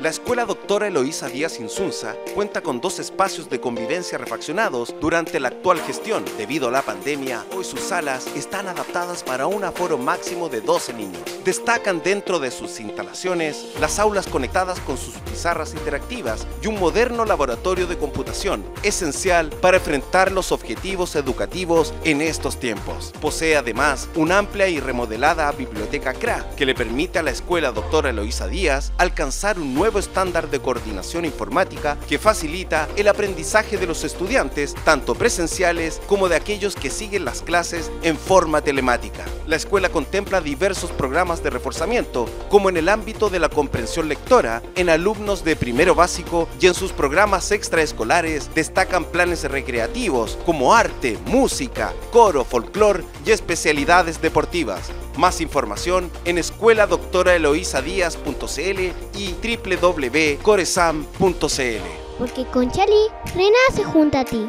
La Escuela Doctora Eloísa Díaz Insunza cuenta con dos espacios de convivencia refaccionados durante la actual gestión. Debido a la pandemia, hoy sus salas están adaptadas para un aforo máximo de 12 niños. Destacan dentro de sus instalaciones las aulas conectadas con sus pizarras interactivas y un moderno laboratorio de computación, esencial para enfrentar los objetivos educativos en estos tiempos. Posee además una amplia y remodelada biblioteca CRA que le permite a la Escuela Doctora Eloísa Díaz alcanzar un nuevo estándar de coordinación informática que facilita el aprendizaje de los estudiantes, tanto presenciales como de aquellos que siguen las clases en forma telemática. La escuela contempla diversos programas de reforzamiento, como en el ámbito de la comprensión lectora, en alumnos de primero básico y en sus programas extraescolares destacan planes recreativos como arte, música, coro, folclor y especialidades deportivas. Más información en escueladoctoraeloisadías.cl y www.coresam.cl. Porque con Chali renace junto a ti.